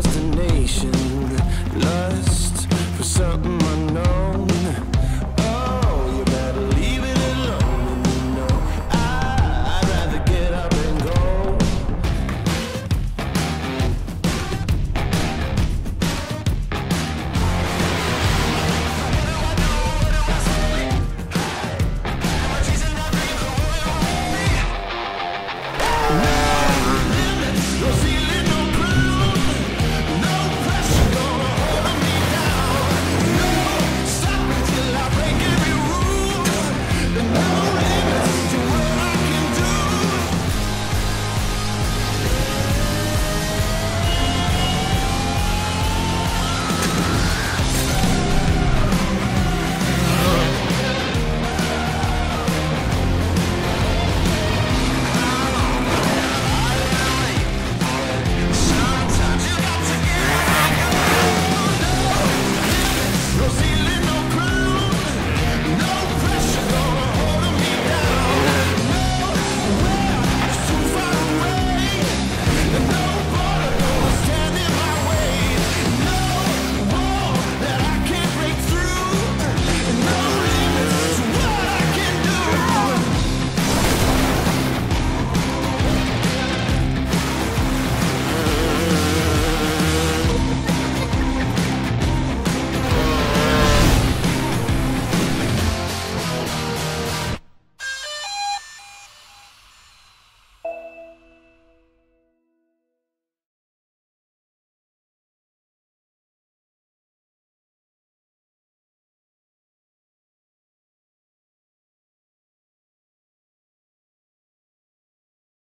destination. Love